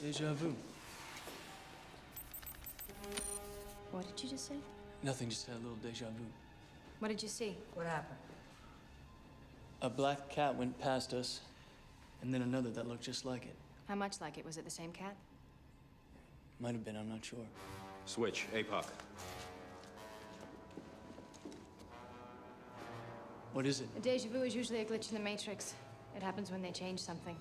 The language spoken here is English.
Deja vu. What did you just say? Nothing, just had a little deja vu. What did you see? What happened? A black cat went past us, and then another that looked just like it. How much like it? Was it the same cat? Might have been, I'm not sure. Switch, APOC. What is it? A deja vu is usually a glitch in the Matrix. It happens when they change something.